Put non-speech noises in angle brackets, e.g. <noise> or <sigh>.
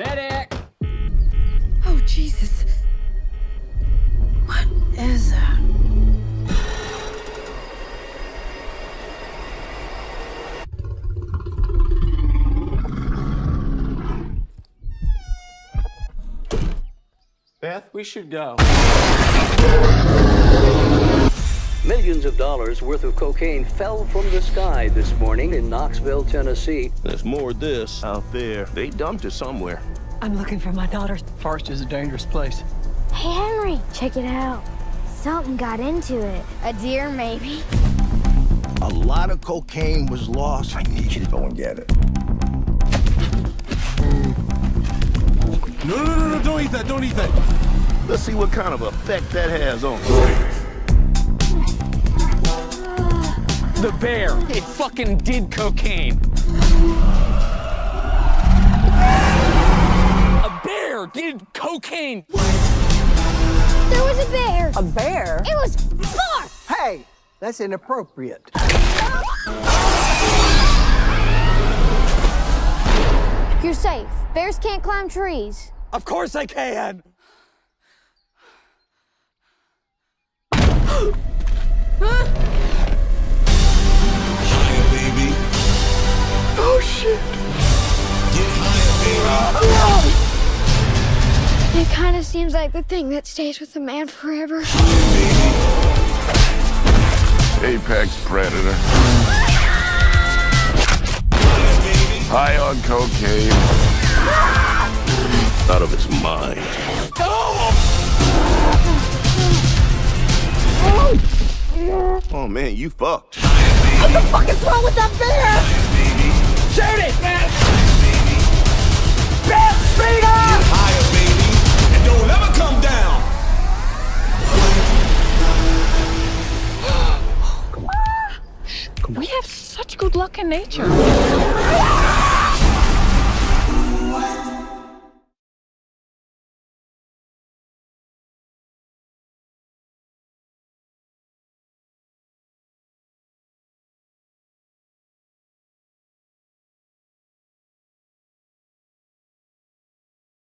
Medic! Oh, Jesus. What is that? Beth, we should go. Millions of dollars worth of cocaine fell from the sky this morning in Knoxville, Tennessee. There's more of this out there. They dumped it somewhere. I'm looking for my daughter. Forest is a dangerous place. Hey, Henry, check it out. Something got into it. A deer, maybe. A lot of cocaine was lost. I need you to go and get it. No, no, no, no, don't eat that, don't eat that. Let's see what kind of effect that has on The bear! It fucking did cocaine! A bear did cocaine! There was a bear. A bear? It was far. Hey, that's inappropriate. You're safe. Bears can't climb trees. Of course I can! <gasps> <gasps> It kind of seems like the thing that stays with a man forever. Apex predator. High on cocaine. out of its mind. Oh man, you fucked. What the fuck is wrong with that bear? Good luck in nature.